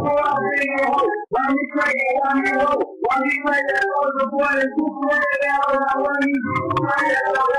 Thank you.